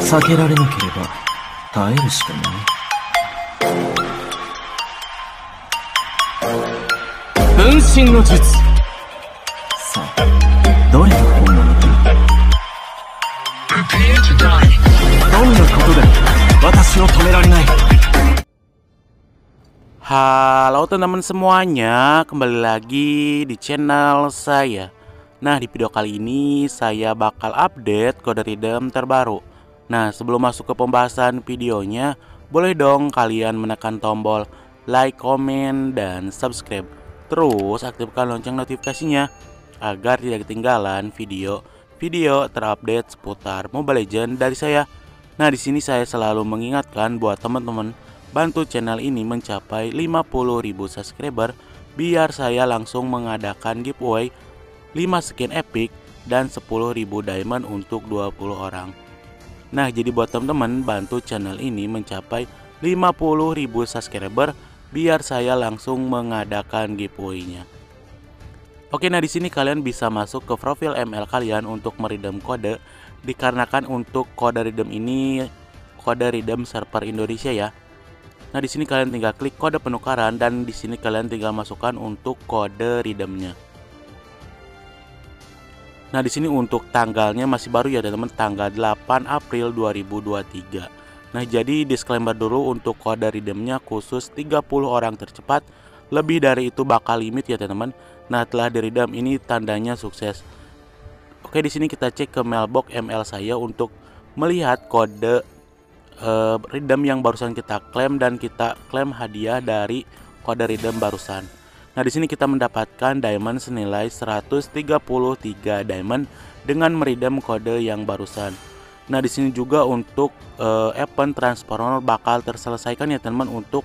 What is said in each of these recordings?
避けられなければ耐えるしかない分身の術さあどれが本物だどんなことでも私を止められない Halo teman-teman semuanya, kembali lagi di channel saya. Nah, di video kali ini saya bakal update kode redeem terbaru. Nah, sebelum masuk ke pembahasan videonya, boleh dong kalian menekan tombol like, komen, dan subscribe. Terus aktifkan lonceng notifikasinya agar tidak ketinggalan video-video terupdate seputar Mobile Legends dari saya. Nah, di sini saya selalu mengingatkan buat teman-teman bantu channel ini mencapai 50.000 subscriber biar saya langsung mengadakan giveaway 5 skin epic dan 10.000 diamond untuk 20 orang. Nah, jadi buat teman-teman bantu channel ini mencapai 50.000 subscriber biar saya langsung mengadakan giveaway-nya. Oke, nah di sini kalian bisa masuk ke profil ML kalian untuk meredeem kode dikarenakan untuk kode redeem ini kode redeem server Indonesia ya. Nah, di sini kalian tinggal klik kode penukaran dan di sini kalian tinggal masukkan untuk kode redeemnya. Nah, di sini untuk tanggalnya masih baru ya, teman-teman, tanggal 8 April 2023. Nah, jadi disclaimer dulu untuk kode redeemnya khusus 30 orang tercepat. Lebih dari itu bakal limit ya, teman-teman. Nah, telah di redeem ini tandanya sukses. Oke, di sini kita cek ke mailbox ML saya untuk melihat kode uh, redeem yang barusan kita klaim dan kita klaim hadiah dari kode redeem barusan. Nah, di sini kita mendapatkan diamond senilai 133 diamond dengan meredeem kode yang barusan. Nah, di sini juga untuk uh, event transformer bakal terselesaikan ya teman-teman untuk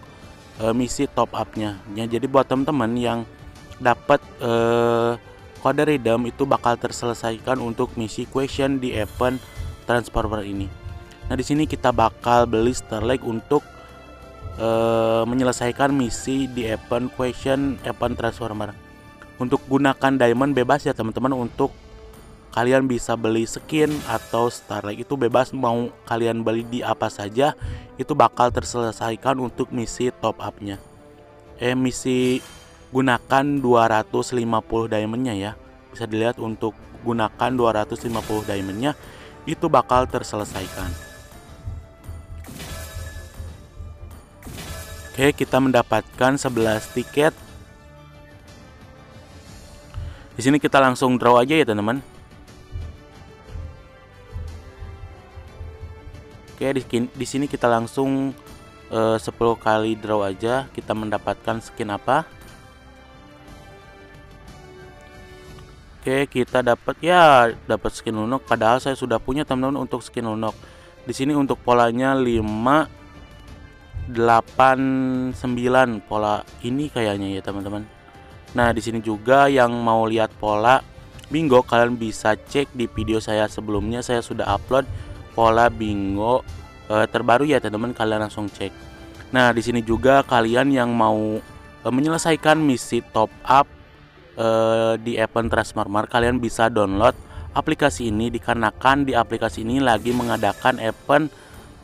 uh, misi top up-nya. Ya, jadi buat teman-teman yang dapat uh, kode redeem itu bakal terselesaikan untuk misi question di event transformer ini. Nah, di sini kita bakal beli Starlight untuk uh, menyelesaikan misi di event question event transformer. Untuk gunakan diamond bebas ya teman-teman. Untuk kalian bisa beli skin atau Starlight itu bebas. Mau kalian beli di apa saja itu bakal terselesaikan untuk misi top upnya. Eh misi gunakan 250 diamondnya ya. Bisa dilihat untuk gunakan 250 diamondnya itu bakal terselesaikan Oke, kita mendapatkan 11 tiket. Di sini kita langsung draw aja ya, teman-teman. Oke, di, sini kita langsung eh, uh, 10 kali draw aja. Kita mendapatkan skin apa? Oke, kita dapat ya, dapat skin lunok padahal saya sudah punya teman-teman untuk skin lunok. Di sini untuk polanya 5 89 pola ini kayaknya ya teman-teman. Nah, di sini juga yang mau lihat pola bingo kalian bisa cek di video saya sebelumnya saya sudah upload pola bingo e, terbaru ya teman-teman kalian langsung cek. Nah, di sini juga kalian yang mau e, menyelesaikan misi top up e, di event Transformer kalian bisa download aplikasi ini dikarenakan di aplikasi ini lagi mengadakan event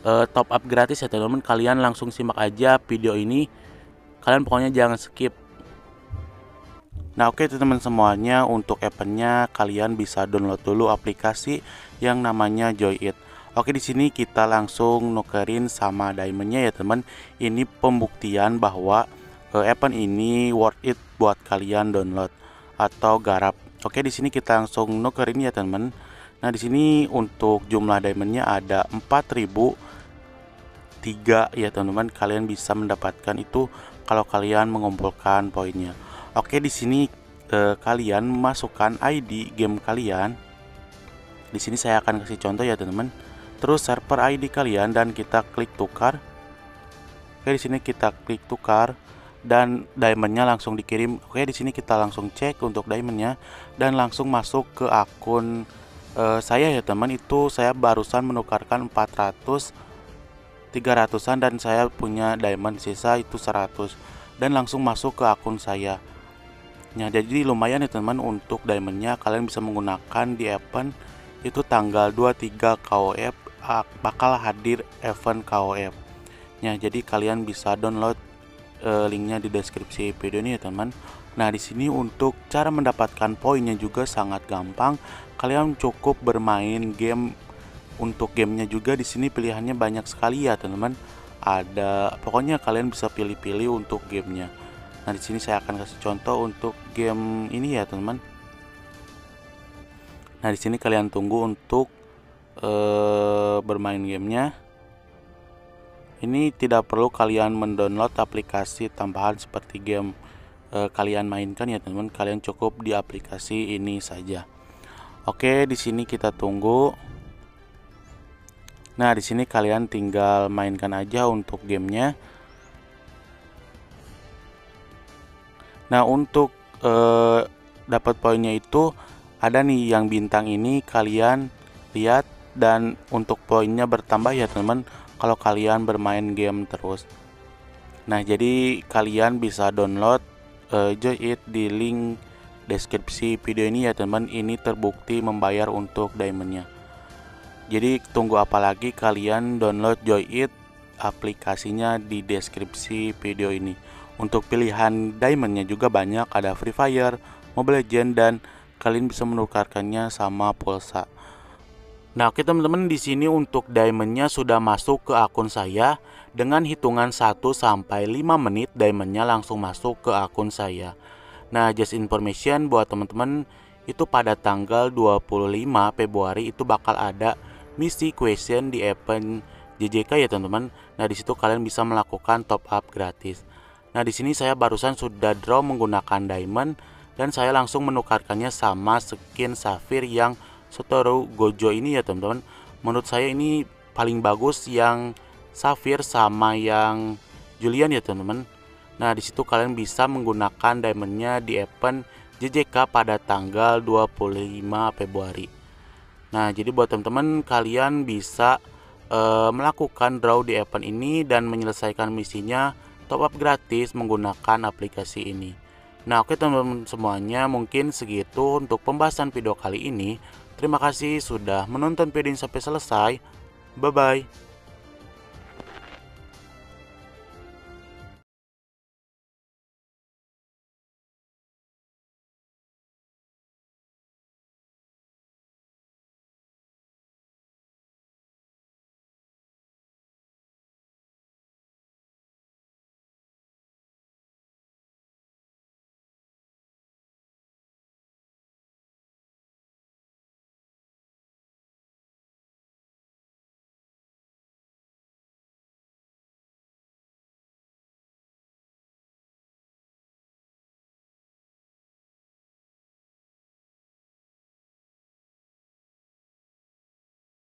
uh, top up gratis ya teman-teman kalian langsung simak aja video ini kalian pokoknya jangan skip Nah oke okay, teman-teman semuanya untuk eventnya kalian bisa download dulu aplikasi yang namanya Joy It. Oke di sini kita langsung nukerin sama diamondnya ya teman. Ini pembuktian bahwa uh, event ini worth it buat kalian download atau garap. Oke di sini kita langsung nukerin ya teman. Nah di sini untuk jumlah diamondnya ada 4000 tiga ya teman-teman kalian bisa mendapatkan itu kalau kalian mengumpulkan poinnya. Oke di sini eh, kalian masukkan ID game kalian. Di sini saya akan kasih contoh ya teman-teman. Terus server ID kalian dan kita klik tukar. Oke di sini kita klik tukar dan diamondnya langsung dikirim. Oke di sini kita langsung cek untuk diamondnya dan langsung masuk ke akun uh, saya ya teman. Itu saya barusan menukarkan 400 300an dan saya punya diamond sisa itu 100 dan langsung masuk ke akun saya Nah jadi lumayan ya teman untuk diamondnya kalian bisa menggunakan di event itu tanggal 23 KOF bakal hadir event KOF. Ya, jadi kalian bisa download uh, linknya di deskripsi video ini ya teman. Nah di sini untuk cara mendapatkan poinnya juga sangat gampang. Kalian cukup bermain game untuk gamenya juga di sini pilihannya banyak sekali ya teman-teman. Ada pokoknya kalian bisa pilih-pilih untuk gamenya. Nah di sini saya akan kasih contoh untuk game ini ya teman-teman. Nah di sini kalian tunggu untuk uh, bermain gamenya ini tidak perlu kalian mendownload aplikasi tambahan seperti game e, kalian mainkan ya teman-teman kalian cukup di aplikasi ini saja oke di sini kita tunggu nah di sini kalian tinggal mainkan aja untuk gamenya nah untuk e, dapat poinnya itu ada nih yang bintang ini kalian lihat dan untuk poinnya bertambah ya teman-teman kalau kalian bermain game terus. Nah, jadi kalian bisa download uh, Joy It di link deskripsi video ini ya teman. Ini terbukti membayar untuk diamondnya. Jadi tunggu apa lagi kalian download Joy It aplikasinya di deskripsi video ini. Untuk pilihan diamondnya juga banyak ada Free Fire, Mobile Legend dan kalian bisa menukarkannya sama pulsa. Nah, oke teman-teman di sini untuk diamondnya sudah masuk ke akun saya dengan hitungan 1 sampai 5 menit diamondnya langsung masuk ke akun saya. Nah, just information buat teman-teman itu pada tanggal 25 Februari itu bakal ada misi question di event JJK ya teman-teman. Nah, di situ kalian bisa melakukan top up gratis. Nah, di sini saya barusan sudah draw menggunakan diamond dan saya langsung menukarkannya sama skin safir yang Satoru Gojo ini ya teman-teman menurut saya ini paling bagus yang Safir sama yang Julian ya teman-teman nah di situ kalian bisa menggunakan diamondnya di event JJK pada tanggal 25 Februari nah jadi buat teman-teman kalian bisa uh, melakukan draw di event ini dan menyelesaikan misinya top up gratis menggunakan aplikasi ini Nah oke teman-teman semuanya mungkin segitu untuk pembahasan video kali ini Terima kasih sudah menonton video ini sampai selesai. Bye bye.